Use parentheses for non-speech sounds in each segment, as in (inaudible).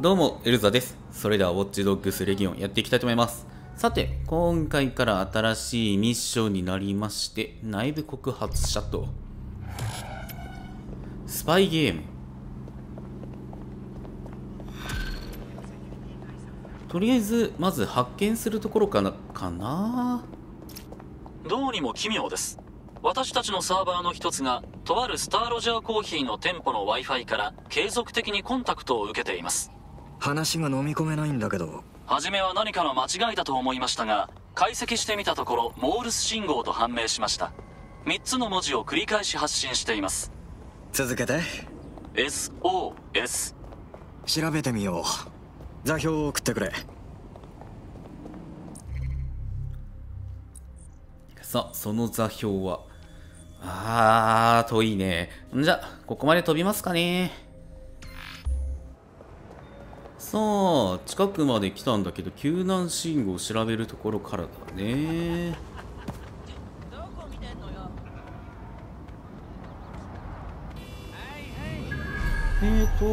どうも、エルザです。それでは、ウォッチドッグスレギオンやっていきたいと思います。さて、今回から新しいミッションになりまして、内部告発者と、スパイゲーム。とりあえず、まず発見するところかな、かな？どうにも奇妙です私たちのサーバーの一つがとあるスターロジャーコーヒーの店舗の w i f i から継続的にコンタクトを受けています話が飲み込めないんだけど。初めは何かの間違いだと思いましたが解析してみたところモールス信号と判明しました。3つの文字を繰り返し発信しています。続けて。SOS 調べてみよう。座標を送ってくれ。さあ、その座標は？あー、遠いね。んじゃ、ここまで飛びますかね。さあ、近くまで来たんだけど、救難信号を調べるところからだね。えーと、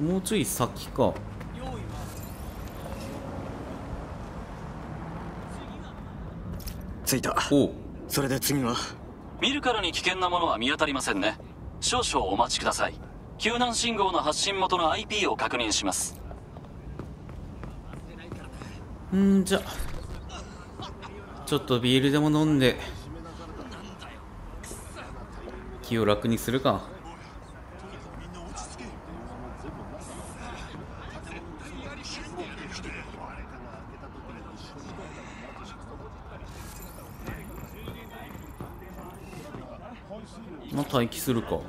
もうちょい先か。着いたおう。それで次は？見るからに危険なものは見当たりませんね少々お待ちください救難信号の発信元の IP を確認します。うんじゃちょっとビールでも飲んで。気を楽にするか。まあ待機するか。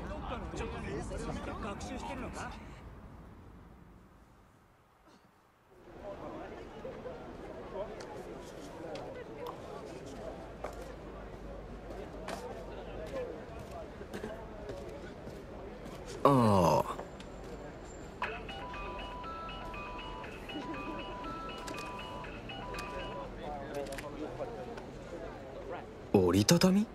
ああ折りたたみ？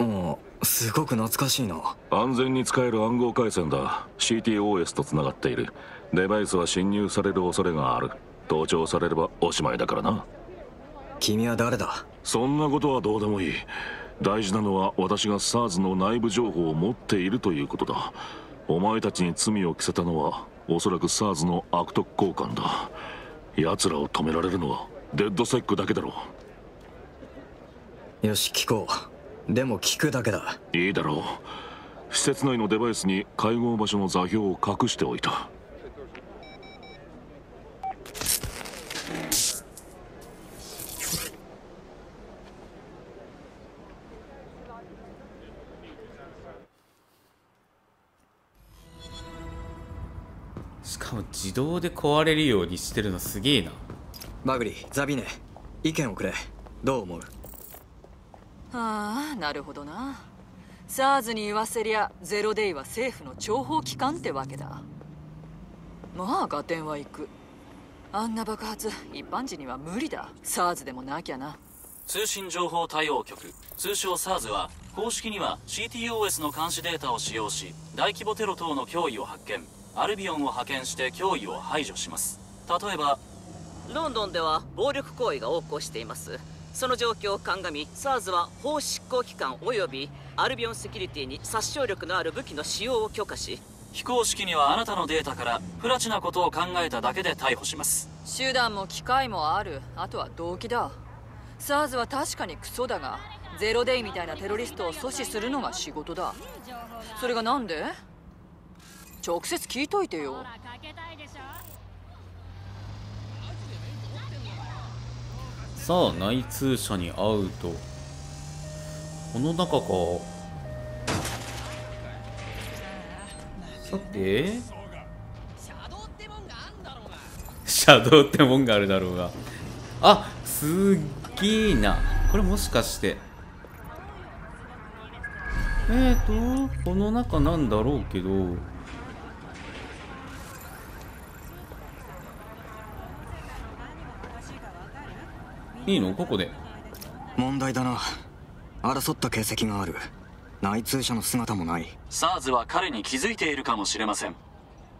ああすごく懐かしいな。安全に使える暗号回線だ。CTOS とつながっている。デバイスは侵入される恐れがある。盗聴されればおしまいだからな。君は誰だ？そんなことはどうでもいい。大事なのは私が SARS の内部情報を持っているということだお前たちに罪を着せたのはおそらく SARS の悪徳交換だ。奴らを止められるのはデッドセックだけだろよし聞こう。でも聞くだけだ。いいだろう。施設内のデバイスに会合場所の座標を隠しておいた自動で壊れるようにしてるのすげえな。バグリザビネ意見をくれ。どう思う？ああなるほどな。SARS に言わせりゃゼロデイは政府の諜報機関ってわけだ。まあ合点は行く。あんな爆発一般人には無理だ。SARS でもなきゃな。通信情報対応局。通称 SARS は公式には CTOS の監視データを使用し大規模テロ等の脅威を発見アルビオンを派遣して脅威を排除します。例えばロンドンでは暴力行為が横行しています。その状況を鑑み SARS は法執行機関及びアルビオンセキュリティに殺傷力のある武器の使用を許可し非公式にはあなたのデータから不埒なことを考えただけで逮捕します。手段も機会もある。あとは動機だ。SARS は確かにクソだがゼロデイみたいなテロリストを阻止するのが仕事だ。それがなんで？直接聞いといてよ。さあ内通者に会うとこの中か。さて。シャドウってもんがあるだろうが。あすっげえな。これもしかして。えーとこの中なんだろうけど。いいの？ここで。問題だな。争った形跡がある。内通者の姿もない。SARS は彼に気づいているかもしれません。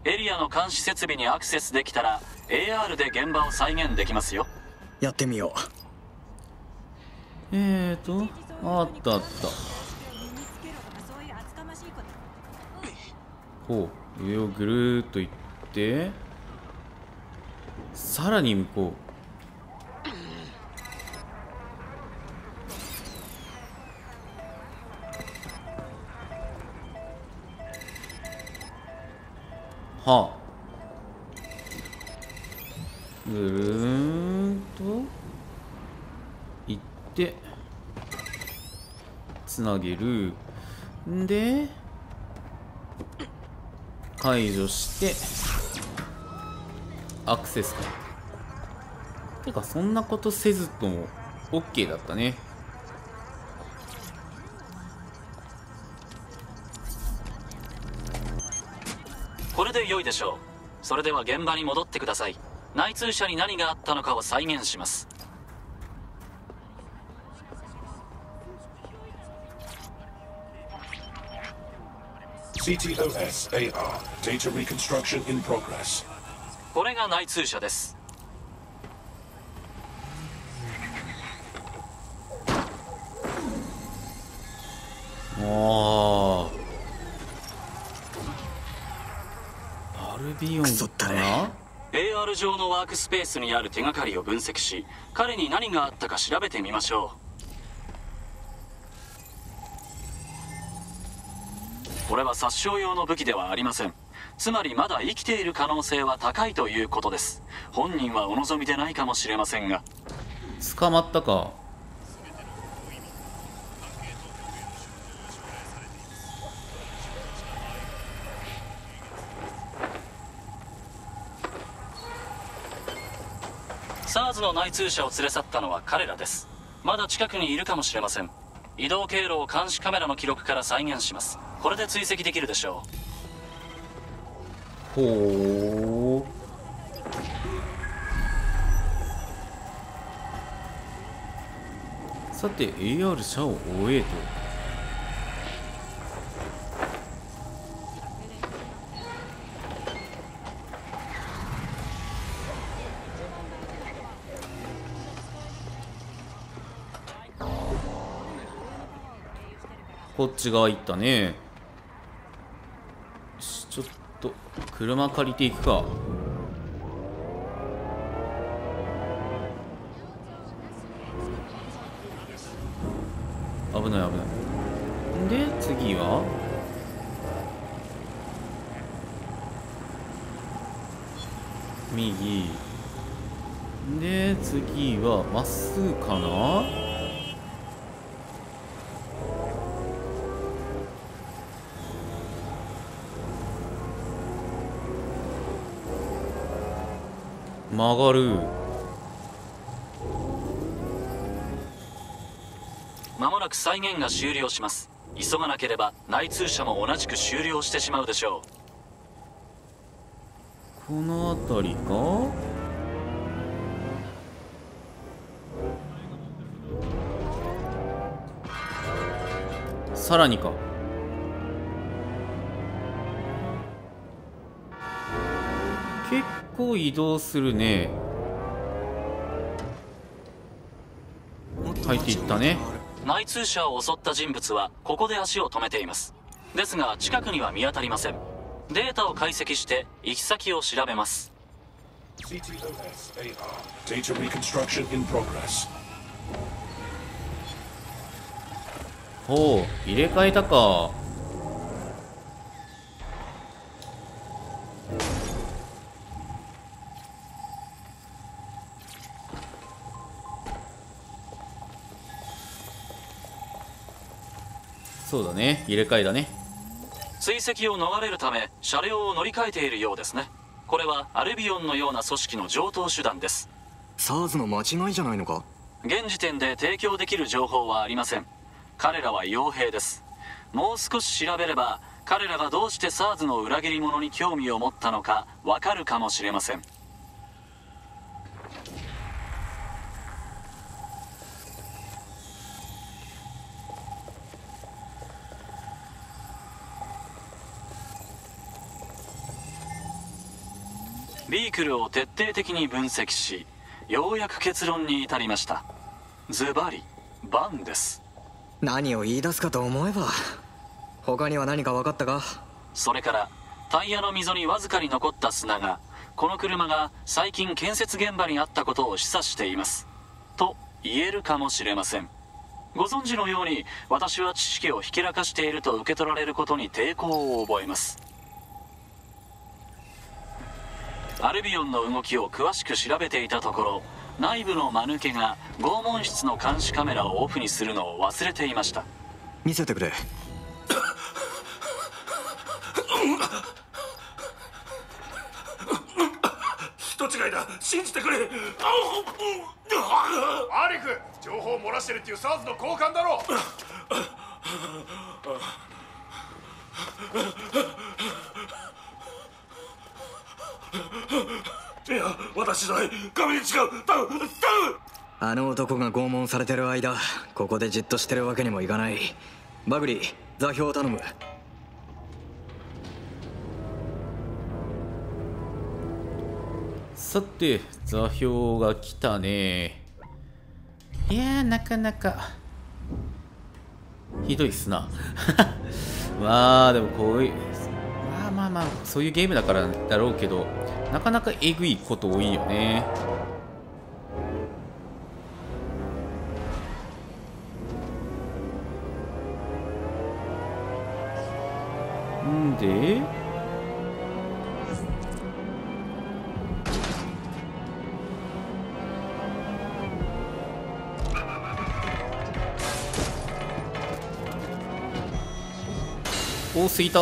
エリアの監視設備にアクセスできたら AR で現場を再現できますよ。やってみよう。えーとあったあった。ほう上をぐるーっと行ってさらに向こうはあ。ぐるーんと。行って。つなげる。んで解除して。アクセスかてかそんなことせずとも OK だったね。でしょう。それでは現場に戻ってください。内通者に何があったのかを再現します「CTOS-AR Data Reconstruction in Progress」これが内通者です。ああアルビオンクソったかれな AR 上のワークスペースにある手がかりを分析し彼に何があったか調べてみましょう。これは殺傷用の武器ではありません。つまりまだ生きている可能性は高いということです。本人はお望みでないかもしれませんが。捕まったか？の内通者を連れ去ったのは彼らです。まだ近くにいるかもしれません。移動経路を監視カメラの記録から再現します。これで追跡できるでしょう。ほう。さて AR 社を終えと。こっち側行ったね。ちょっと車借りていくか。危ない危ない。で次は？右。で次はまっすぐかな？曲がる。まもなく再現が終了します。急がなければ内通者も同じく終了してしまうでしょこの辺りか？さらにか。結構移動するね。入っていったね。う内通者を襲った人物はここで足を止めています。ですが近くには見当たりません。データを解析して行き先を調べます。CTOS-AR Data. Reconstruction in Progress. ほう入れ替えたかそうだね。入れ替えだね。追跡を逃れるため車両を乗り換えているようですね。これはアルビオンのような組織の常套手段です。SARS の間違いじゃないのか？現時点で提供できる情報はありません。彼らは傭兵です。もう少し調べれば彼らがどうして SARS の裏切り者に興味を持ったのかわかるかもしれませんビークルを徹底的に分析しようやく結論に至りました。ズバリバンです。何を言い出すかと思えば他には何か分かったか。それからタイヤの溝にわずかに残った砂がこの車が最近建設現場にあったことを示唆しています。と言えるかもしれません。ご存知のように私は知識をひけらかしていると受け取られることに抵抗を覚えますアルビオンの動きを詳しく調べていたところ内部の間抜けが拷問室の監視カメラをオフにするのを忘れていました。見せてくれ。人違いだ。信じてくれ。アリク情報を漏らしてるっていうサーズの交換だろいや私じゃない。神に違う。頼む頼むあの男が拷問されてる間ここでじっとしてるわけにもいかない。バグリー座標を頼む。さて座標が来たね。いやなかなか。ひどいっすな。(laughs) まあでもこういうまあまあそういうゲームだからだろうけどなかなかえぐいこと多いよね。んで？おすいた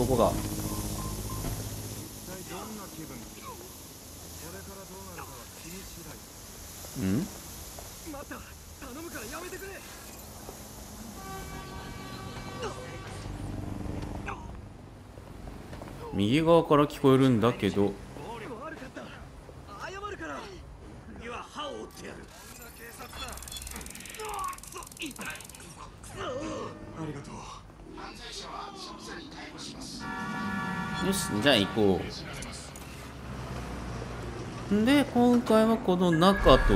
どこがん？右側から聞こえるんだけどよしじゃあ行こう。で今回はこの中と。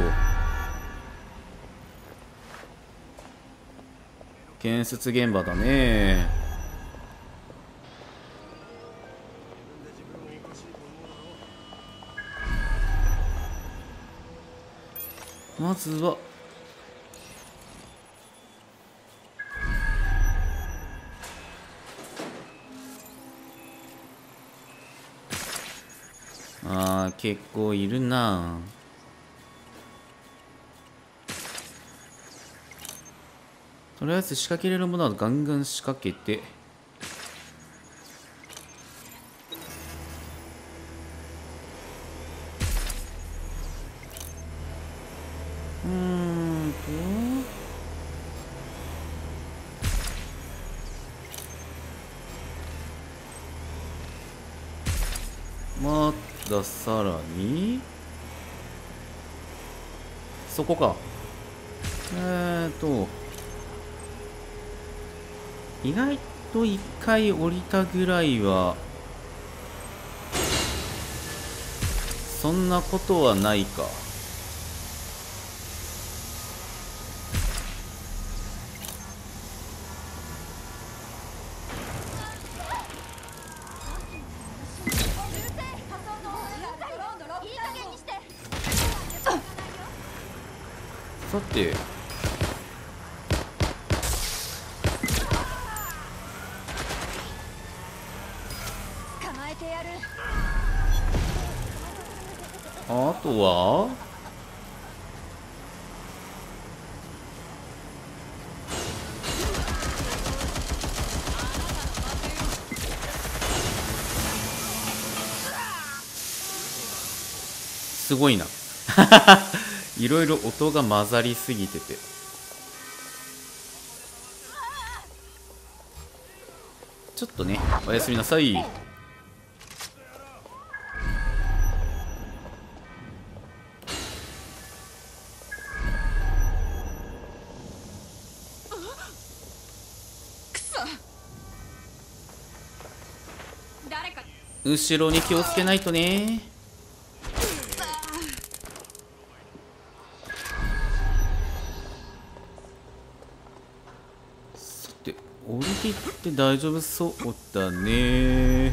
建設現場だね。まずは結構いるな。とりあえず仕掛けれるものはガンガン仕掛けて。うーんと。ださらに？そこか。えーと意外と一回降りたぐらいはそんなことはないか。さて。捕まえてあとは？すごいな (laughs) いろいろ音が混ざりすぎてて。ちょっとねおやすみなさい。誰か。後ろに気をつけないとね大丈夫そうだね。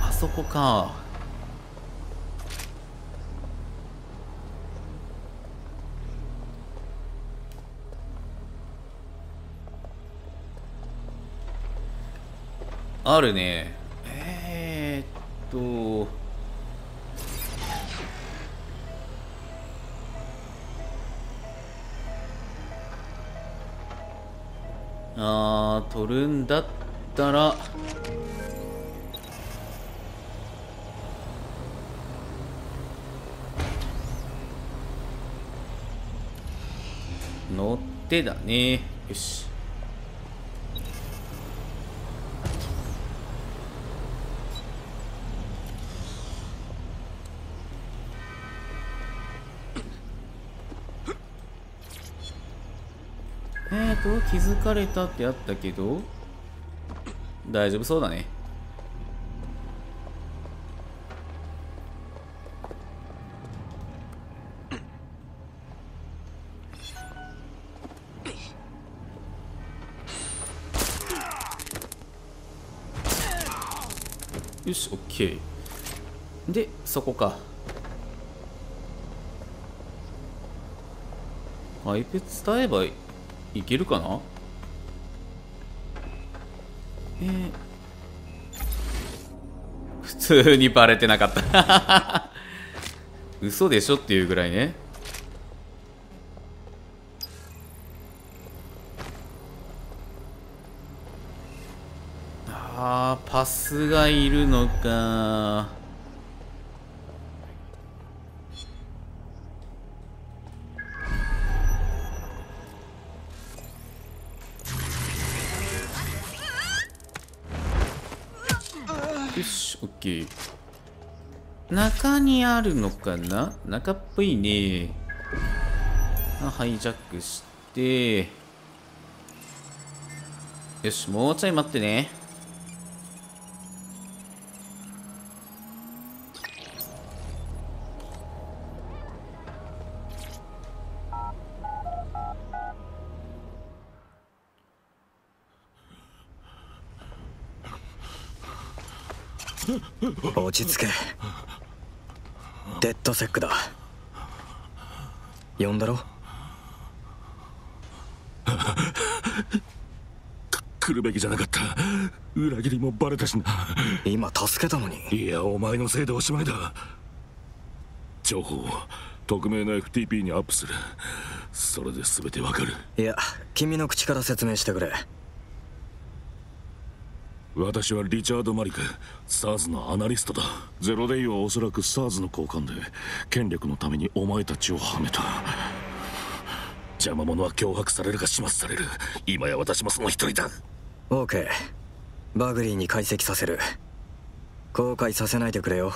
あそこか。あるね。あー取るんだったら乗ってだね。よし。と気づかれたってあったけど大丈夫そうだね。よしオッケーでそこか。パイプ伝えばいい。いけるかな？えー、普通にバレてなかった。(laughs) 嘘でしょっていうぐらいね。あーパスがいるのかし、オッケー。中にあるのかな？中っぽいね。あハイジャックして。よし、もうちょい待ってね。落ち着け。デッドセックだ。呼んだろ？来るべきじゃなかった。裏切りもバレたしな。今助けたのに。いやお前のせいでおしまいだ。情報を匿名の FTP にアップする。それで全てわかる。いや君の口から説明してくれ私はリチャード・マリク SARS のアナリストだ。ゼロデイはおそらく SARS の交換で権力のためにお前たちをはめた。邪魔者は脅迫されるか始末される。今や私もその一人だ。OK バグリーに解析させる。後悔させないでくれよ。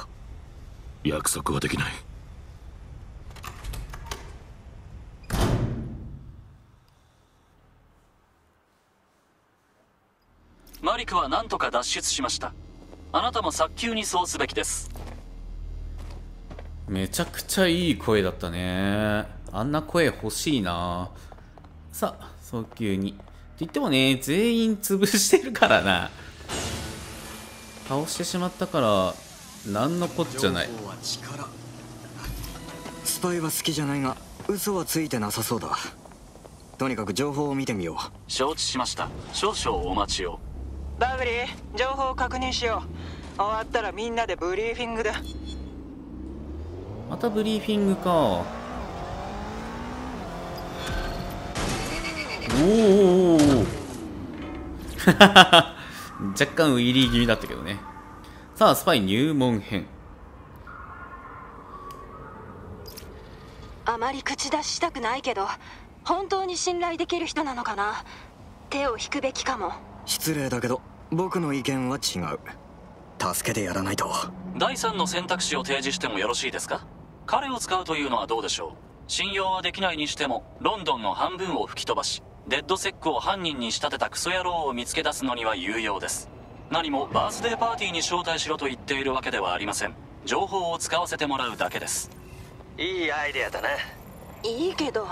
約束はできないマリクは何とか脱出しましたあなたも早急にそうすべきですめちゃくちゃいい声だったね。あんな声欲しいな。さあ、早急に。って言ってもね、全員潰してるからな。倒してしまったから、なんのこっちゃない。スパイは好きじゃないが嘘はついてなさそうだとにかく情報を見てみよう承知しました少々お待ちをバグリー情報を確認しよう終わったらみんなでブリーフィングだまたブリーフィングか。おー (laughs) 若干ウィリー気味だったけどね。さあ、スパイ入門編。あまり口出ししたくないけど本当に信頼できる人なのかな？手を引くべきかも失礼だけど僕の意見は違う。助けてやらないと。第3の選択肢を提示してもよろしいですか？彼を使うというのはどうでしょう？信用はできないにしてもロンドンの半分を吹き飛ばしデッドセックを犯人に仕立てたクソ野郎を見つけ出すのには有用です。何もバースデーパーティーに招待しろと言っているわけではありません。情報を使わせてもらうだけです。いいアイデアだないいけど。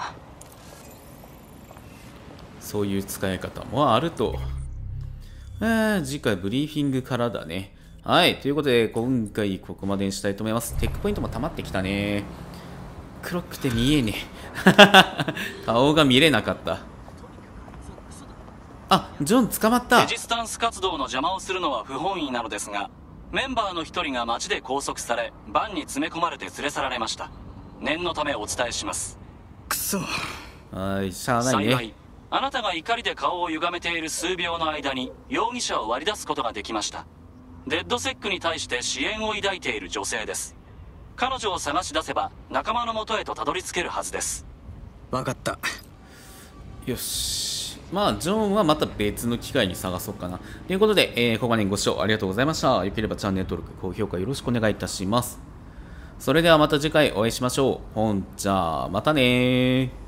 そういう使い方もあると。えー、次回ブリーフィングからだね。はい。ということで、今回ここまでにしたいと思います。テックポイントも溜まってきたね。黒くて見えねえ。(laughs) 顔が見れなかった。あ、ジョン捕まったレジスタンス活動の邪魔をするのは不本意なのですがメンバーの一人が街で拘束されバンに詰め込まれて連れ去られました念のためお伝えしますくそはい、しゃあないね。あなたが怒りで顔を歪めている数秒の間に容疑者を割り出すことができましたデッドセックに対して支援を抱いている女性です彼女を探し出せば仲間のもとへとたどり着けるはずですわかったよし。まあ、ジョンはまた別の機会に探そうかな。ということで、えーここまでご視聴ありがとうございました。よければチャンネル登録、高評価よろしくお願いいたします。それではまた次回お会いしましょう。ほんじゃあ、またねー。